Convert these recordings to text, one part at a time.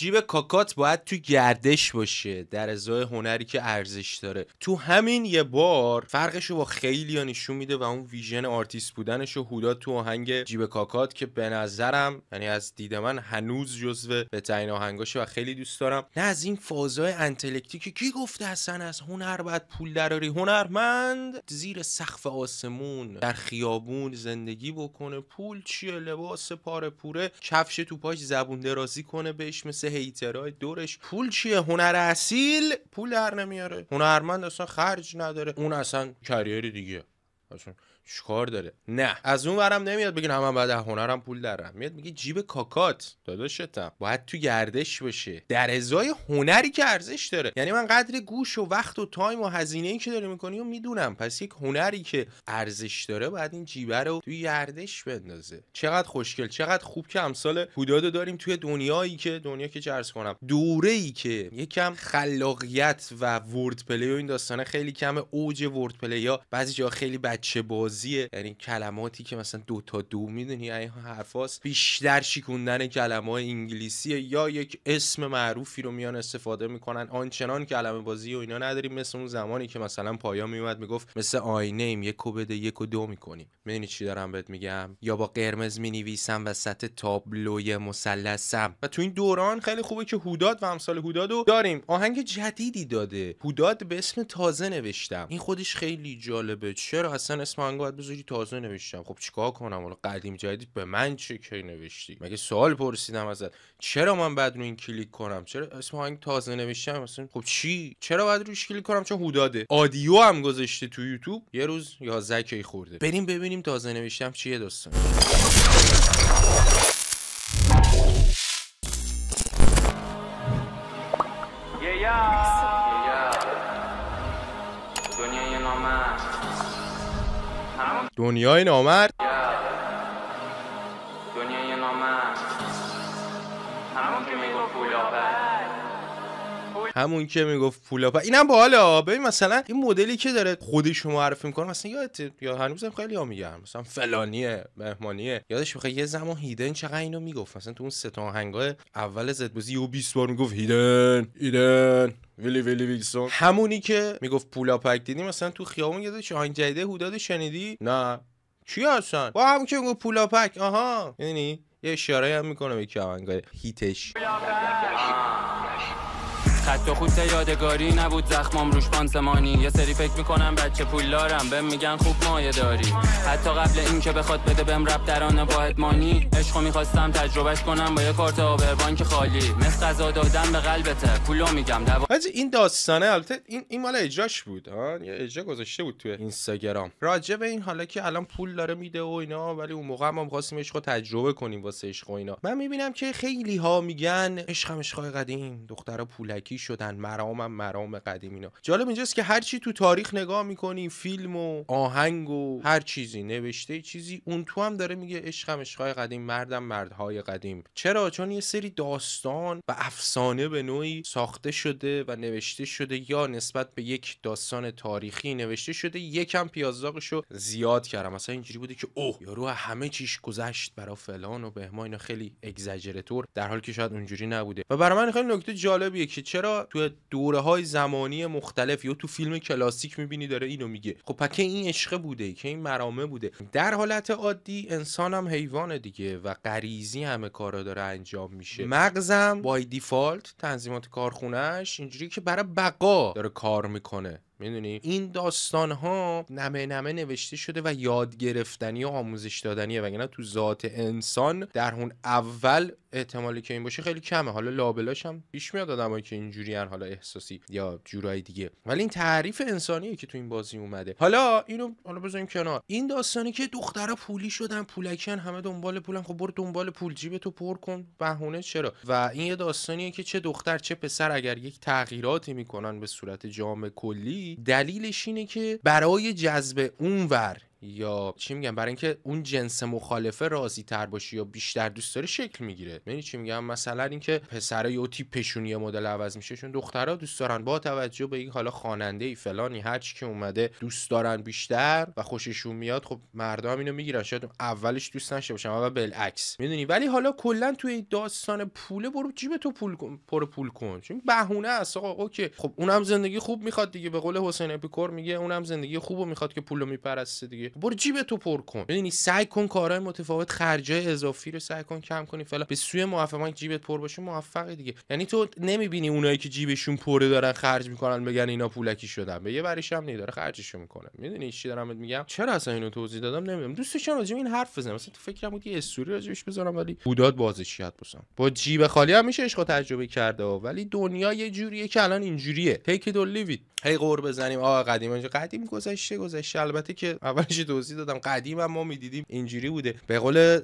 جیب کاکات باید تو گردش باشه در ازای هنری که ارزش داره. تو همین یه بار فرقش رو با خیلی نشون میده و اون vision artist بودنش و هوداد تو آهنگ جیب کاکات که به نظرم یعنی از دید من هنوز جزو بهترین آهنگاشه و خیلی دوست دارم. نه از این فازای intellect ی که کی گفته اصلا از هنر باید پول دراری؟ هنرمند زیر سقف آسمون در خیابون زندگی بکنه پول چیه؟ لباس پاره پوره کفش تو پاش زبون درازی کنه بهش مثل hater های دورش. پول چیه؟ هنر اصیل؟ پول در نمیاره. هنرمند اصلا خرج نداره. اون اصلا career دیگه. اصلا چیکار داره؟ نه. از اون ورم نمیاد بگین همه بعد هنرم پول درم میاد میگه جیب کاکات. داداشتم باید تو گردش باشه در ازای هنری که ارزش داره. یعنی من قدر گوش و وقت و time و هزینه ای که داری می‌کنی و می‌دونم. پس یک هنری که ارزش داره باید این جیبه رو توی گردش بندازه. چقدر خوشگل چقدر خوب که امثال هودادو داریم توی دنیایی که دنیا که چه عرض کنم دوره ای که یکم خلاقیت و wordplay و این داستانه خیلی کم اوج wordplay یا بعضی جا خیلی بچه بازیه یعنی کلماتی که مثلا دو تا دو می‌دونی این حرفاست. بیشتر شیکوندن کلمه انگلیسی یا یک اسم معروفی رو میان استفاده می‌کنن. آنچنان کلمه بازی و اینا نداریم مثل اون زمانی که مثلا پایا میومد می‌گفت مثل آینه ایم یک و بده یک و دو می‌کنیم. می‌دونی چی دارم بهت میگم؟ یا با قرمز می‌نویسم وسط تابلوی مثلثم. و تو این دوران خیلی خوبه که هوداد و امثال هودادو داریم. آهنگ جدیدی داده. هوداد به اسم تازه نوشتم. این خودش خیلی جالبه. چرا؟ اصلا اسم باید بذاری تازه نوشتم. خب چیکار کنم؟ حالا قدیم جدید به من چه کی نوشتی؟ مگه سوال پرسیدم ازت. چرا من بعد رو این کلیک کنم؟ چرا اسم آهنگ تازه نوشتم؟ مثلا خب چی؟ چرا باید روش کلیک کنم؟ چون هوداده. آدیو هم گذاشته تو یوتیوب. یه روز یا زکی خورده. بریم ببینیم تازه نوشتم چیه داستان. دنیای دنیای نامرد. همون که می‌گفت پولا پا اینم باحاله ببین مثلا این مدلی که داره خودش معرفی می‌کنه مثلا یادت یا هنوزم خیلی ها میگن. مثلا فلانیه مهمانیه. یادش بخواد یه زمان هیدن چقدر اینو می‌گفت. مثلا تو اون سه تا آهنگای اول زد بازی یو 20 بار می‌گفت هیدن هیدن. ویلی ویلی ویلسون. همونی که می‌گفت پولا پک دیدی مثلا تو خیابون یادش آهنگ جدیده هوداد شنیدی؟ نه. چی هستن با همون که می‌گفت پولا پک آها. یعنی یه اشاره هم می‌کنه به که هیتش. خط و یادگاری نبود زخمام روش پانسمانی. یه سری فکر می‌کنم بچه پول دارم. بهم میگن خوب مایه داری. حتی قبل اینکه بخواد بده بهم رب درانه با ادمانی عشقو می‌خواستم تجربهش کنم با یه کارت آبر بانک خالی. مثل غذا دادن به قلبته. پولو میگم. حاجی این داستانه البته این این مال اجراش بود ها؟ یه اجرا گذاشته بود توی اینستاگرام. راجع به این حالا که الان پول داره میده و اینا ولی اون موقع ما می‌خواستیم عشق تجربه کنیم واسه عشق و اینا. من می‌بینم که خیلی ها میگن عشقم عشقای قدیم دخترها پولکی شدن. مرامم مرام قدیم اینا. جالب اینجاست که هر چی تو تاریخ نگاه می‌کنی فیلم و آهنگ و هر چیزی نوشته چیزی اون تو هم داره میگه عشقم عشقای قدیم مردم مردهای قدیم. چرا؟ چون یه سری داستان و افسانه به نوعی ساخته شده و نوشته شده یا نسبت به یک داستان تاریخی نوشته شده. یکم پیازداغشو زیاد کردم. مثلا اینجوری بوده که اوه یارو همه چیش گذشت برا فلان و بهمان اینا خیلی اگزاجراتور در حالی که شاید اونجوری نبوده. و برای من خیلی نکته جالبیه که تو دوره های زمانی مختلف یا تو فیلم کلاسیک می‌بینی داره اینو میگه؟ خب پکه این عشقه بوده که این مرامه بوده. در حالت عادی انسان هم حیوان دیگه و غریزی همه کارا داره انجام میشه. مغزم بای دیفالت تنظیمات کارخونهش اینجوری که برای بقا داره کار می‌کنه. می‌دونی؟ این داستان ها نمه نمه نوشته شده و یاد گرفتنی و آموزش دادنیه وگرنه تو ذات انسان در اون اول احتمالی که این باشه خیلی کمه. حالا لابلاش هم پیش میاد آدمایی که اینجوری حالا احساسی یا جورای دیگه. ولی این تعریف انسانیه که تو این بازی اومده. حالا اینو حالا بذاریم کنار. این داستانی که دخترها پولی شدن پولکن همه دنبال پولن خب برو دنبال پول جیب تو پر کن بهونه چرا؟ و این یه داستانیه که چه دختر چه پسر اگر یک تغییراتی می‌کنن به صورت جامع کلی دلیلش اینه که برای جذب اونور یا چی میگم برای اینکه اون جنس مخالفه راضی تر باشی یا بیشتر دوست داری شکل می‌گیره. می‌دونی چی میگم؟ مثلا اینکه پسرا یه تیپشون یه مدل عوض میشه چون دخترها دوست دارن. با توجه به این حالا خواننده ای فلانی هر چی که اومده دوست دارن بیشتر و خوششون میاد خب مردم اینو می‌گیرن. شاید اولش دوست نداشته باشن اول بالعکس. می‌دونی؟ ولی حالا کلا توی داستان پوله برو جیب تو پول کن پر پول کن. چون بهونه است. آقا okay. خب اونم زندگی خوب می‌خواد دیگه. به قول حسین اپیکور میگه اونم زندگی خوبو می‌خواد که پولو میپرسته دیگه. برو جیب تو پر کن. می‌دونی سعی کن کارهای متفاوت خرجای اضافی رو سعی کن کم کنی. فعلا به سوی موفقیت جیبت پر باشه موفقی دیگه. یعنی تو نمی‌بینی اونایی که جیبشون پره دارن خرج می‌کنن بگن اینا پولکی شدن. به یه وریش هم داره خرجشو می‌کنه. می‌دونی چی دارم میگم؟ چرا اصلا اینو توضیح دادم؟ نمی‌دونم. دوست داشتم راجع این حرف بزنم مثلا تو فکرم بود یه استوری راجعش بذارم ولی بوداد بازشیت بسم با جیب خالی هم میشه عشق تجربه کرده. ولی دنیا یه جوریه که الان اینجوریه. Or leave it. هی قور بزنیم. آقا قدیم قدیم گذشته گذشته. البته که اولش توضیح دادم. قدیم هم ما می‌دیدیم اینجوری بوده. به قول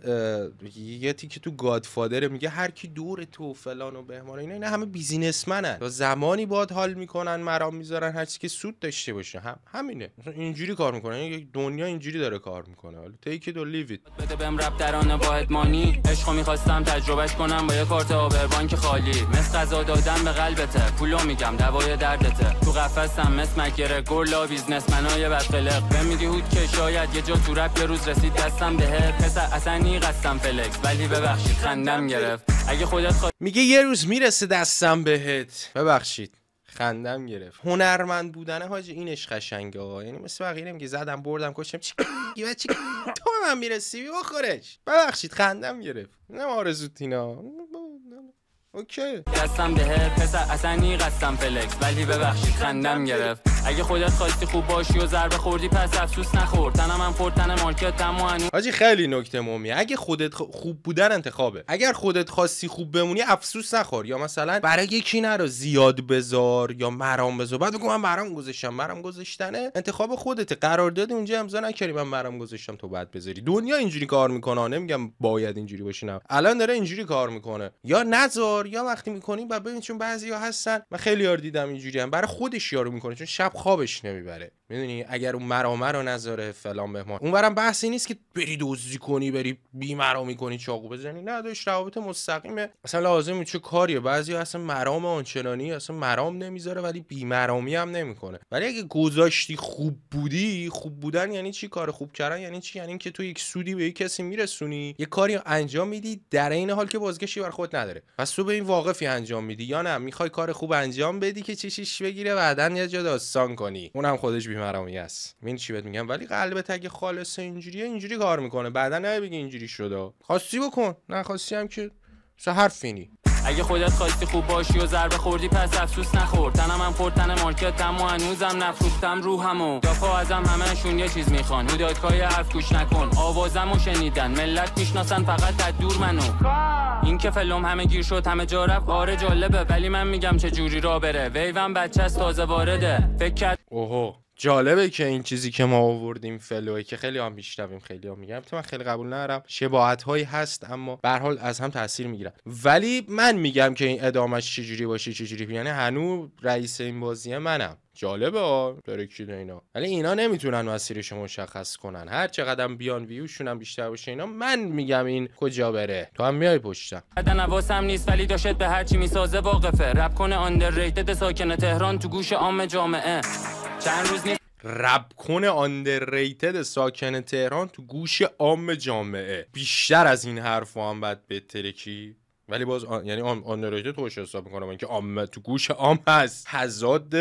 یه که تو گادفادر میگه هر کی دور تو فلان و بهمان اینا اینا همه بیزینسمنن. تا زمانی باد حال می‌کنن مرام می‌ذارن هر که سود داشته باشه. هم همینه. اینجوری کار می‌کنن یک دنیا اینجوری داره کار می‌کنه. حالا تیک دو لیو بده بهم رب درانه با ادمانی عشقو می‌خواستم تجربهش کنم با یه کارت آبربانک خالی. مثل غذا دادن به قلبته. پولو میگم دوای دردته. تو قفسم مثل مگره گرلا بیزنسمنای بدقلق بهم میگی هود که شاید یه جا تو رپ یه روز رسید دستم بهت پسر اصلا نی قستم فلکس ولی ببخشید خندم گرفت. اگه خودت خوا... میگه یه روز می‌رسه دستم بهت. ببخشید خندم گرفت. هنرمند بودن حاجی اینش قشنگه یعنی مثل بقیه نمیگه زدم بردم کشتم. چی چی تو من می‌رسی؟ بخورش. ببخشید خندم گرفت. نه آرزو تینا اوکی دستم به پسر اصلا قستم فلکس ولی ببخشید خندم گرفت. اگه خودت خواستی خوب باشی و ضربه خوردی پس افسوس نخور. تنم هم خورد تن مارکت تمو حاجی خیلی نکته مهمی اگه خودت خوب بودن انتخابه. اگر خودت خواستی خوب بمونی افسوس نخور. یا مثلا برای یکی نرو زیاد بذار یا مرام بذار. بعد بگو من مرام گذاشتم. مرام گذاشتنه. انتخاب خودت قرارداد اونجا امضا نکردی. من مرام گذاشتم تو بعد بذاری. دنیا اینجوری کار می‌کنه. نمیگم باید اینجوری باشی نه. الان داره اینجوری کار می‌کنه. یا نذار. یا وقتی می‌کنی و ببین چون بعضیا هستن من خیلی یار دیدم اینجوری برای خودش یارو می‌کنه چون شب خوابش نمی‌بره. می‌دونی؟ اگر اون مرامه رو نذاره فلان بهمان. اونورم بحثی نیست که بری دزدی کنی بری بیمرامی کنی چاقو بزنی. نه داشت روابط مستقیمه. اصلا لازم چه کاریه. بعضی اصلا مرام آنچنانی اصلا مرام نمی‌ذاره ولی بیمرامی هم نمی‌کنه. ولی اگه گذاشتی خوب بودی خوب بودن یعنی چی؟ کار خوب کردن یعنی چی؟ یعنی اینکه تو یک سودی به یک کسی میرسونی یه کاری انجام میدی در این حال که بازگشتی بر خود نداره. پس تو به این واقفی انجام میدی یا نه؟ می‌خوای کار خوب انجام بدی که چیشیش بگیره بعدا یه جا داستان کنی. اونم خودش بیمرامی است. من چی بهت میگم؟ ولی قلبت اگه خالص اینجوریه اینجوری کار می‌کنه. بعدا نه بگی اینجوری شده. خواستی بکن. نه خواستی هم که. حرفینی اگه خودت خواستی خوب باشی و ضربه خوردی پس افسوس نخور. تنم هم خورد تن مارکتم و هنوزم نفروختم روحمو دافا ازم همهشون یه چیز می‌خوان. مدادکای حرف گوش نکن. آوازمو شنیدن. ملت می‌شناسن فقط از دور منو. این که فلوم همه گیر شد همه جا رفت. آره جالبه ولی من میگم چه جوری را بره. ویوم بچه از تازه وارده. فکر کرد اوهو. جالبه که این چیزی که ما آوردیم فلوی که خیلی هم میشنویم خیلی هم میگم. من خیلی قبول ندارم. شباهت هایی هست اما به حال از هم تاثیر می‌گیرن. ولی من میگم که این ادامش چجوری باشه چجوری یعنی هنو رئیس این بازیه منم. جالبه ها ترکید اینا. ولی اینا نمی‌تونن مسیرش مشخص کنن. هر چقدر بیان ویوشون هم بیشتر باشه اینا من میگم این کجا بره. تو هم میای پشتم. بعد نواسم نیست ولی داشت به هر چی می‌سازه واقفه. رپ کنه آندرریتد ساکن تهران تو گوش عام جامعه. چند روز نیست رپ کنه underrated ساکن تهران تو گوش عام جامعه. بیشتر از این حرف هم باید بترکی ولی باز آن... یعنی underrated توش حساب می‌کنم. که عام تو گوش عام هست. هوداد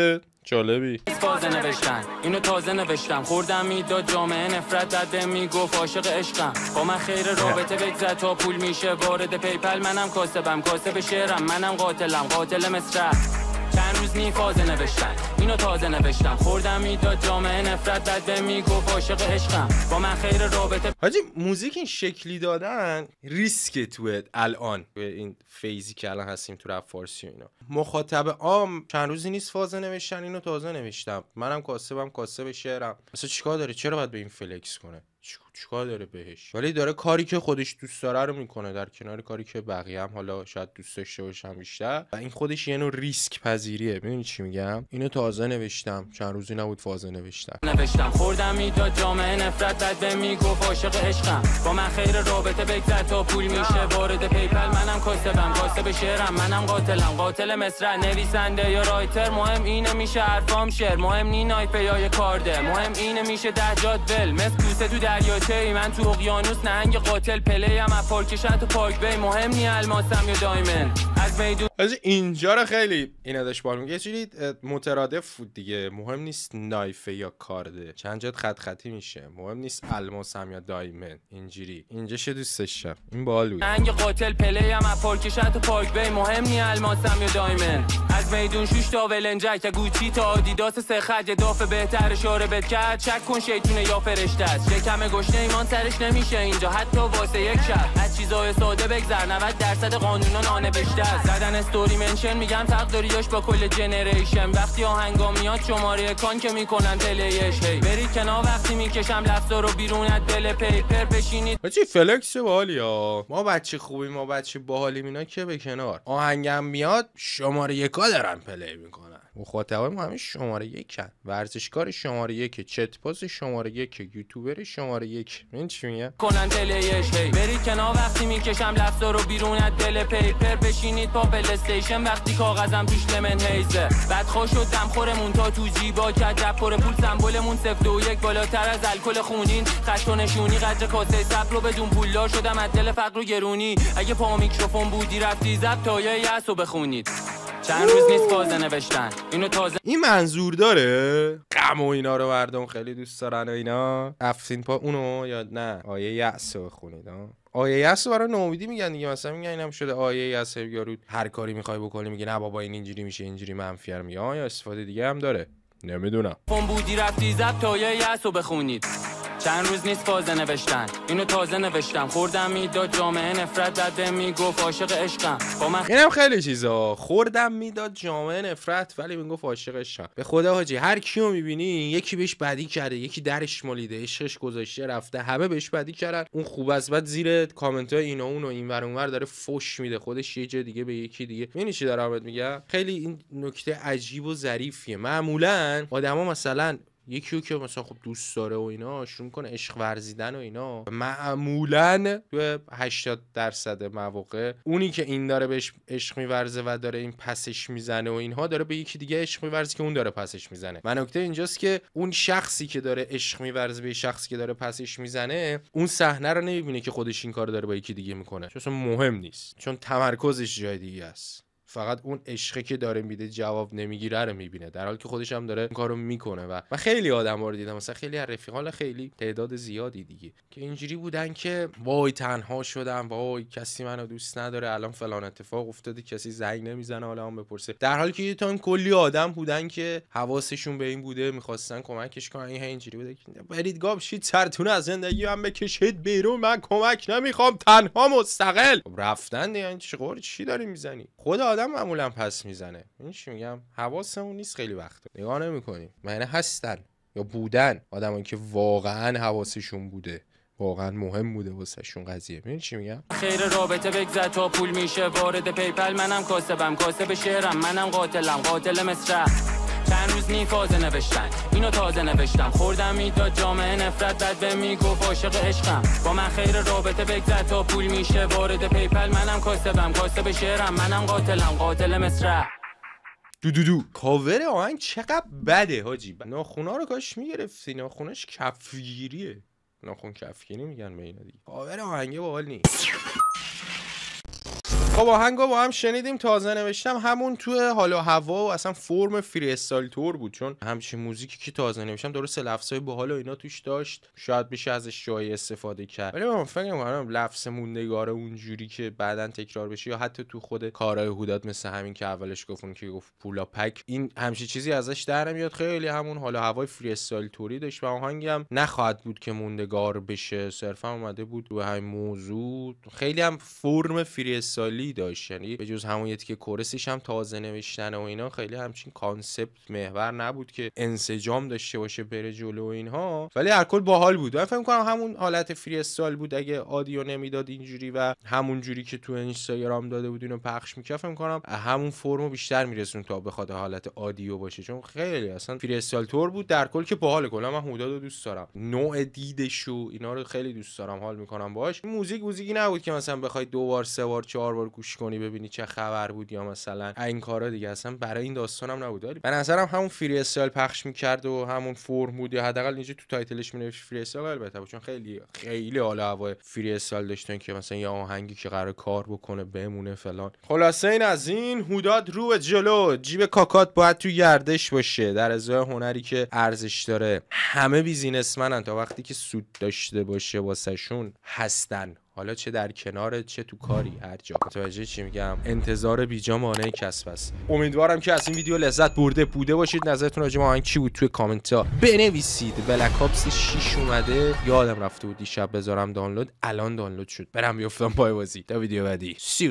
جالبی. تازه نوشتن. اینو تازه نوشتم. خوردم می‌داد جامعه نفرت. داد می‌گفت عاشق عشقم. با من خیر رابطه بگذر تا پول میشه. وارد PayPal منم کاسبم. کاسب شعرم. منم قاتلم. قاتل مصرف. چند روز نی فازه نوشتن اینو تازه نوشتم. خوردم می‌داد جامعه نفرت بد به می‌گفت عاشق عشقم. با من خیر رابطه حاجی موزیک این شکلی دادن ریسک تو الان. به این phase ی که الان هستیم تو رپ فارسی و اینا. مخاطب عام چند روزی نیست فازه نوشتن اینو تازه نوشتم. منم کاسبم کاسب شعرم. مثلا چیکار داره؟ چرا باید به این flex کنه؟ چیکار داره بهش؟ ولی داره کاری که خودش دوست داره رو می‌کنه در کنار کاری که بقیه هم حالا شاید دوست داشته باشن بیشتر. و این خودش یه نوع ریسک پذیریه. می‌دونی چی میگم؟ اینو تازه نوشتم. چند روزی نبود فازه نوشتم. نوشتم خوردم می‌داد جامعه نفرت بعد به می‌گفت عاشق عشقم. با من خیر رابطه بگذر تا پول میشه. وارد پیپل منم کاسبم. کاسب شعرم منم قاتلم. قاتل مصرع نویسنده یا رایتر. مهم اینه میشه حرفام شعر. مهم نی نایپه یا کارده. مهم اینه میشه ده جاد ول. مثل تو دریاچه ای من تو اقیانوس نهنگ قاتل پلی هم پارک تو پارک بی مهم نی الماسم یا دایمن. از میدون از اینجا رو خیلی اینا داشت بار میگه چیزی مترادف بود دیگه. مهم نیست نایفه یا کارده. چند جد خط خطی میشه. مهم نیست الماسم یا دایمن. اینجوری. اینجا شه دوست داشتم. این بالو نهنگ قاتل پلی هم از پارک تو پارک بی مهم نی الماسم یا دایمن. از میدون شوش تا ولنجک گوچی تا آدیداس سه خرج دافه بهتر شاره بد کرد. چک کن شیطونه یا فرشته است. شکم گشنه ایمان سرش نمیشه اینجا. حتی واسه یک شب. از چیزای ساده بگذر. 90 درصد قانونا نانوشته است. زدن استوری منشن میگن تقداریاش با کل جنریشن وقتی آهنگا میاد شماره کان که می‌کنن پلیش هی برید کنار وقتی می‌کشم لفظا رو بیرون از دل پیپر بشینید. بچه فلکس باحالی ها ما بچه خوبی ما بچه باحالیم اینا که به کنار. آهنگم میاد شماره یکا دارن پلی می‌کنن. مخاطبای ما همه شماره یکن ورزشکار شماره یک چت پاس شماره یک یوتیوبر شماره یک. این چی میگه؟ کنن پلیش هی برید کنار وقتی می‌کشم لفظا رو بیرون از دل پیپر بشینید پا پلیستیشن وقتی کاغذم توش لمن هیزه. بعد خوش شد دمخورمون تا تو جیبا کرد پر پول سمبلمون سفت و یک. بالاتر از الکل خونین. خط و نشونی. قدر کاسه صبر رو بدون پولدار شدم از دل فقر و گرونی. اگه پا میکروفون بودی رفتی زب تا یه رو بخونید. چند روز نیست تازه نوشتن. اینو تازه این منظور داره؟ غم و اینا رو مردم خیلی دوست دارن و اینا. افسین پا اونو یا نه؟ آیه یأس رو بخونید ها. آیه یأس برای نومیدی میگن دیگه مثلا میگن اینم شده آیه یأس یارو هر کاری می‌خوای بکنی میگه نه بابا این اینجوری میشه اینجوری منفی میگه. یا استفاده دیگه هم داره؟ نمی‌دونم. بودی رفتی زب تا آیه یأس رو بخونید. چند روز نیست فازه نوشتن. اینو تازه نوشتم. خوردم می‌داد جامعه نفرت داده می‌گفت عاشق عشقم. با من اینم خیلی چیزا. خوردم می‌داد جامعه نفرت ولی می‌گفت عاشق عشقم. به خدا حاجی هر کیو می‌بینی یکی بهش بدی کرده یکی درش مالیده عشقش گذاشته رفته همه بهش بدی کردن. اون خوب از بعد زیر کامنت های اینا اون و این ور اونور داره فوش میده. خودش یه جای دیگه به یکی دیگه. می‌بینی چی دارم میگم؟ خیلی این نکته عجیب و ظریفیه. معمولا آدما مثلا یکی که مثلا خب دوست داره و اینا شروع کنه عشق ورزیدن و اینا. معمولا تو 80 درصد مواقع اونی که این داره بهش عشق میورزه و داره این پسش می‌زنه و اینها داره به یکی دیگه عشق میورزه که اون داره پسش می‌زنه. و نکته اینجاست که اون شخصی که داره عشق میورزه به شخصی که داره پسش می‌زنه اون صحنه رو نمی‌بینه که خودش این کار داره با یکی دیگه می‌کنه. چون مهم نیست. چون تمرکزش جای دیگه است. فقط اون عشقی که داره میده جواب نمی‌گیره رو می‌بینه. در حالی که خودش هم داره اون کارو می‌کنه و و خیلی آدم رو دیدم. مثلا خیلی از رفیقان خیلی تعداد زیادی دیگه که اینجوری بودن که وای تنها شدم وای کسی منو دوست نداره الان فلان اتفاق افتاده کسی زنگ نمی‌زنه حالا هم بپرسه. در حالی که یه تایم کلی آدم بودن که حواسشون به این بوده می‌خواستن کمکش کنن این اینجوری بوده که برید گام شید سرتون از زندگی من بکشید بیرون من کمک نمی‌خوام تنها مستقل. خب رفتن دیگه چی چی داری می‌زنی؟ خود آدم معمولا پس می‌زنه. این چی میگم؟ حواسمون نیست خیلی وقت نگاه نمی‌کنیم. معنی هستن یا بودن. آدمایی که واقعا حواسشون بوده. واقعا مهم بوده واسهشون قضیه. ببین چی میگم؟ خیر رابطه بگذر تا پول میشه. وارد PayPal منم کاسبم. کاسب شهرم. منم قاتلم. قاتل مصرع چند روز نی فازه نوشتن. اینو تازه نوشتم. خوردم می‌داد جامعه نفرت بد به می‌گفت عاشق عشقم. با من خیر رابطه بگذر تا پول میشه. وارد PayPal منم کاسبم. کاسب شعرم. منم قاتلم. قاتل مصرع دو دو دو. کاور آهنگ چقدر بده حاجی. ناخونا رو کاش می‌گرفتی ناخونش کفگیریه. ناخون کفگیری میگن به اینا دیگه. کاور آهنگه باحال نیست. خب آهنگا با هم شنیدیم تازه نوشتم. همون تو حال و هوا و اصلا فرم freestyle طور بود چون همچین موزیکی که تازه نوشتم درست لفظای باحال و اینا توش داشت. شاید بشه ازش جای استفاده کرد. ولی من فکر می‌کنم لفظ موندگار اونجوری که بعدا تکرار بشه یا حتی تو خود کارهای هوداد مثل همین که اولش گفتون که گفت پولا پک این همچین چیزی ازش در نمیاد. خیلی همون حال و هوای freestyle طوری داشت و آهنگم نخواهد بود که موندگار بشه. صرفا اومده بود رو همین موضوع. خیلی هم فرم freestyle ی داشت. یعنی به جز همون یه که chorus ش هم تازه نوشتن و اینا خیلی همچین concept محور نبود که انسجام داشته باشه بره جلو و اینها. ولی هر کل باحال بود. من فکر کنم همون حالت freestyle بود. اگه audio نمی‌داد اینجوری و همون جوری که تو اینستاگرام داده بود اینو پخش می‌کرد فکر کنم همون فرمو بیشتر می‌رسوند تا بخواد حالت audio باشه. چون خیلی اصلا freestyle طور بود در کل که باحال کلا من هوداد رو دوست دارم. نوع دیدش و اینا رو خیلی دوست دارم. حال می‌کنم باش موزیک موزیکی نبود که مثلا بخوای دو بار سه بار چهار بار گوش کنی ببینی چه خبر بود یا مثلا این کارا دیگه. اصلا برای این داستانم نبود. ولی به نظرم همون freestyle پخش می‌کرد و همون فرم بود یا حداقل اینجا تو title ش مینوشت freestyle البته چون خیلی خیلی حال و هوای freestyle داشتن که مثلا یه آهنگی که قرار کار بکنه بمونه فلان. خلاصه این از این هوداد رو به جلو. جیب کاکات باید تو گردش باشه. در ازای هنری که ارزش داره. همه businessman ن تا وقتی که سود داشته باشه واسهشون هستن. حالا چه در کنار چه تو کاری هر جا. متوجه چی میگم؟ انتظار بیجا مانع کسب است. امیدوارم که از این ویدیو لذت برده بوده باشید. نظرتون راجع به چی بود توی کامنت ها؟ بنویسید. Black Ops 6 اومده. یادم رفته بود دیشب بذارم دانلود. الان دانلود شد. برم بیفتم پای بازی تا ویدیو بعدی. سی